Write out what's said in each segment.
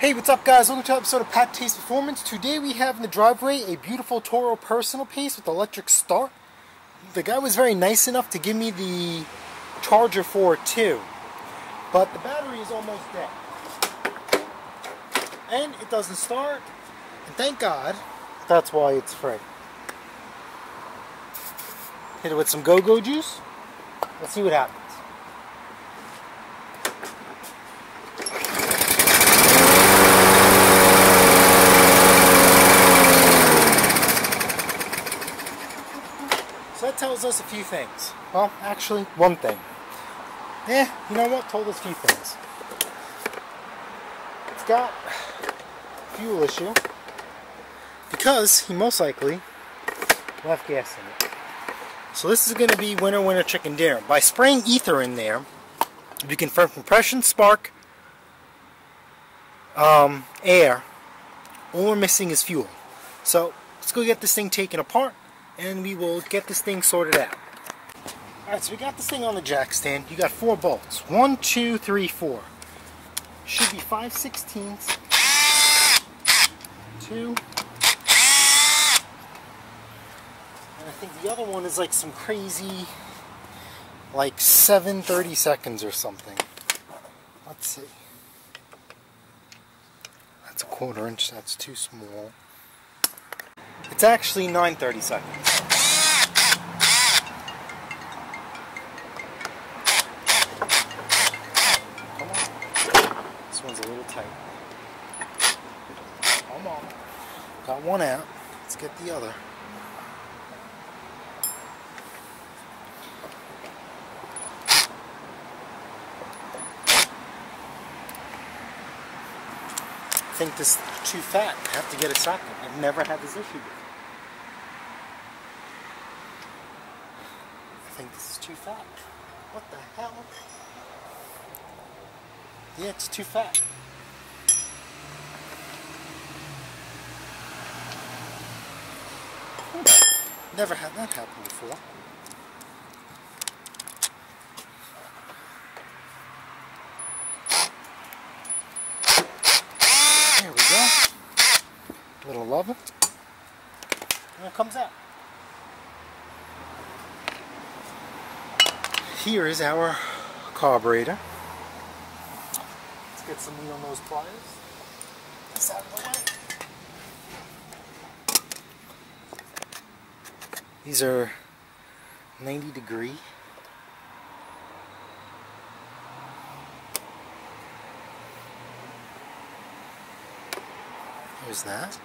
Hey, what's up guys? Welcome to episode of Pattay's Performance. Today we have in the driveway a beautiful Toro personal pace with electric start. The guy was very nice enough to give me the charger for it too. But the battery is almost dead. And it doesn't start. And thank God, that's why it's free. Hit it with some go-go juice. Let's see what happens. So that tells us a few things. Well, actually, one thing. Yeah, you know what? Told us a few things. It's got fuel issue because he most likely left gas in it. So this is going to be winner winner chicken dinner. By spraying ether in there, you can confirm compression, spark, um, air. All we're missing is fuel. So let's go get this thing taken apart and we will get this thing sorted out. Alright, so we got this thing on the jack stand. You got four bolts. One, two, three, four. Should be 5 sixteenths. Two. And I think the other one is like some crazy, like seven thirty seconds or something. Let's see. That's a quarter inch, that's too small. It's actually 930 seconds. Come on. This one's a little tight. Come on. Got one out. Let's get the other. I think this is too fat. I have to get a second. I've never had this issue before. I think this is too fat. What the hell? Yeah, it's too fat. Never had that happen before. There we go. Little love. And it comes out. Here is our carburetor. Let's get some meat on those pliers. This out of the way. These are 90 degree. There's that.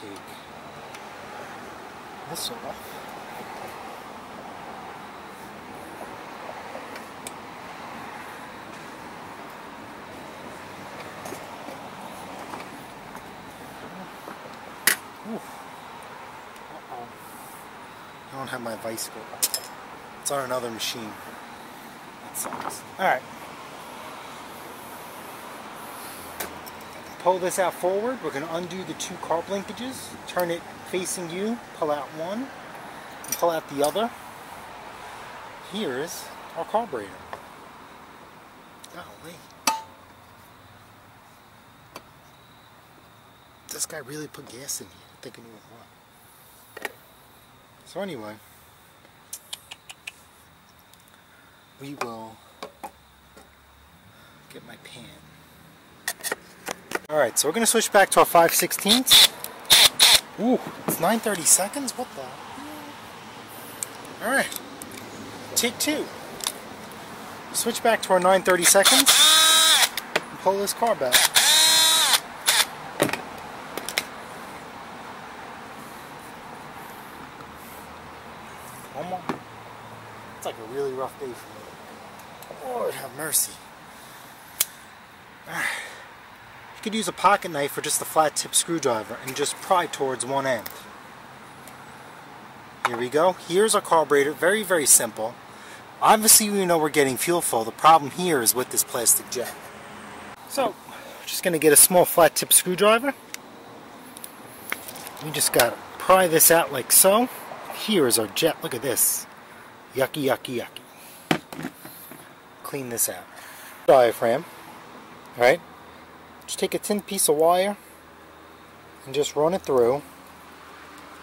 Take this off. Ooh. Uh-oh. I don't have my vice grip. It's on another machine. That sucks. Alright. Pull this out forward. We're going to undo the two carb linkages. Turn it facing you. Pull out one. And pull out the other. Here's our carburetor. Golly. This guy really put gas in here. Thinking he was what? So anyway, we will get my pan. Alright, so we're going to switch back to our 5 16ths. Ooh, it's 930 seconds? What the? Alright, take two. Switch back to our 930 seconds and pull this car back. Come on. It's like a really rough day for me. Lord have mercy. Alright. You could use a pocket knife or just a flat tip screwdriver and just pry towards one end. Here we go. Here's our carburetor. Very, very simple. Obviously we know we're getting fuel flow. The problem here is with this plastic jet. So, just going to get a small flat tip screwdriver. We just got to pry this out like so. Here is our jet. Look at this. Yucky, yucky, yucky. Clean this out. Diaphragm. Alright? Just take a thin piece of wire and just run it through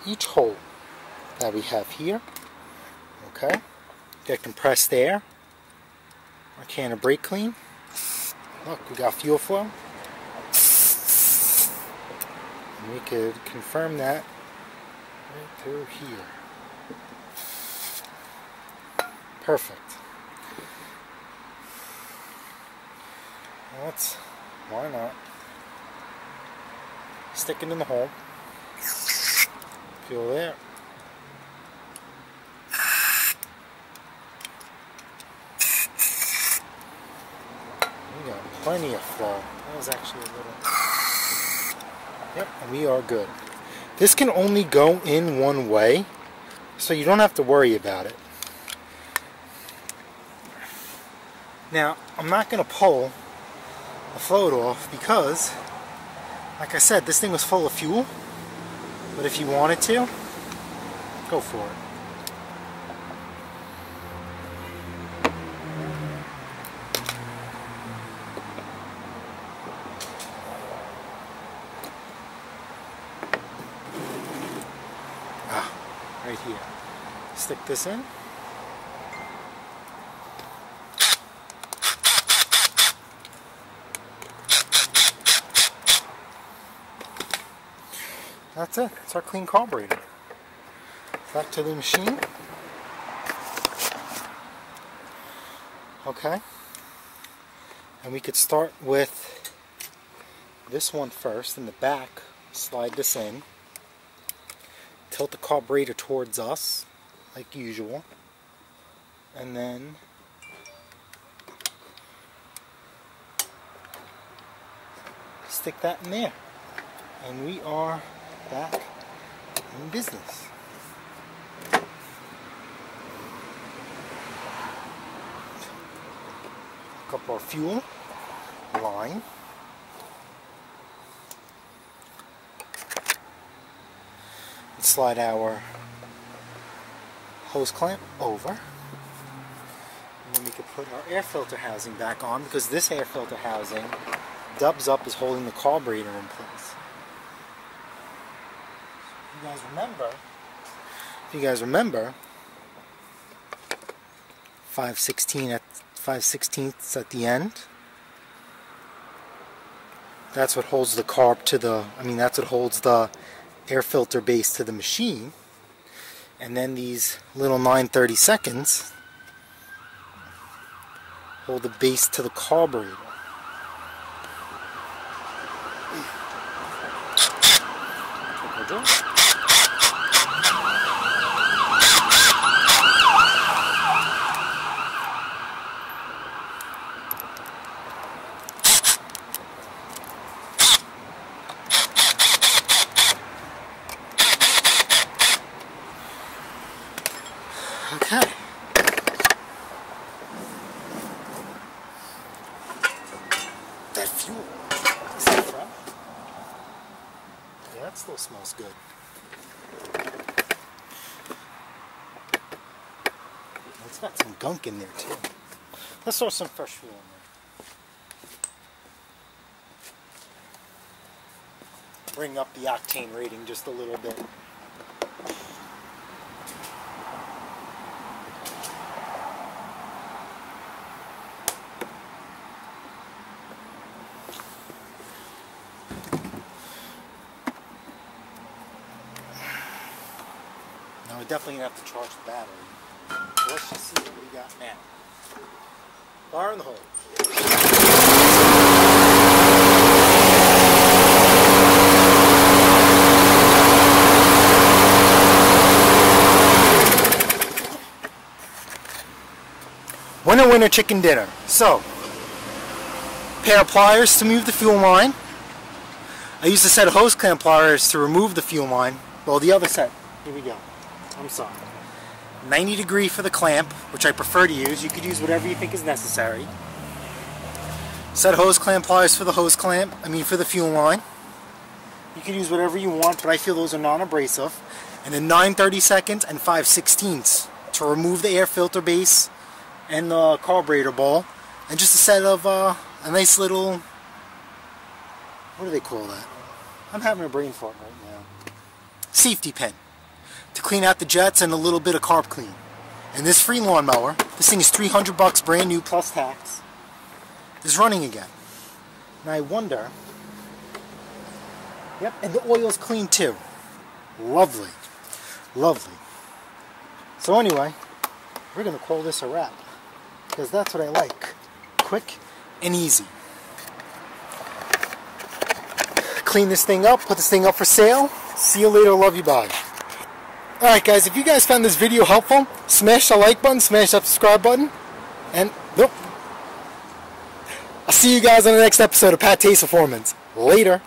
each hole that we have here. Okay, get compressed air, our can of brake clean. Look, we got fuel flow. And we could confirm that right through here. Perfect. Let's, why not? Stick it in the hole. Feel there. We got plenty of flow. That was actually a little... Yep, and we are good. This can only go in one way, so you don't have to worry about it. Now, I'm not going to pull the float off because, like I said, this thing was full of fuel. But if you wanted to, go for it. Ah, right here. Stick this in. That's it. It's our clean carburetor. Back to the machine. Okay. And we could start with this one first in the back. Slide this in. Tilt the carburetor towards us, like usual. And then stick that in there. And we are back in business. Hook up our fuel line. And slide our hose clamp over. And then we can put our air filter housing back on because this air filter housing dubs up is holding the carburetor in place you guys remember, if you guys remember, 516 at 5 16ths at the end. That's what holds the carb to the, I mean that's what holds the air filter base to the machine. And then these little 930 seconds hold the base to the carburetor. Okay. That fuel. Is that fresh? Yeah, that still smells good. It's got some gunk in there too. Let's throw some fresh fuel in there. Bring up the octane rating just a little bit. Definitely gonna have to charge the battery. So let's just see what we got now. Fire in the hole. Winner, winner, chicken dinner. So, pair of pliers to move the fuel line. I used a set of hose clamp pliers to remove the fuel line. Well, the other set. Here we go. I'm sorry. 90 degree for the clamp, which I prefer to use. You could use whatever you think is necessary. Set hose clamp pliers for the hose clamp, I mean for the fuel line. You can use whatever you want, but I feel those are non-abrasive. And then 9 30 seconds and 5 16ths to remove the air filter base and the carburetor ball. And just a set of uh, a nice little what do they call that? I'm having a brain fart right now. Safety pin to clean out the jets and a little bit of carb clean. And this free lawnmower, this thing is 300 bucks brand new plus tax, is running again. And I wonder, yep, and the oil's clean too. Lovely, lovely. So anyway, we're gonna call this a wrap because that's what I like. Quick and easy. Clean this thing up, put this thing up for sale. See you later, love you, bye. Alright guys, if you guys found this video helpful, smash the like button, smash that subscribe button, and nope. I'll see you guys on the next episode of Pattay's Performance. Later.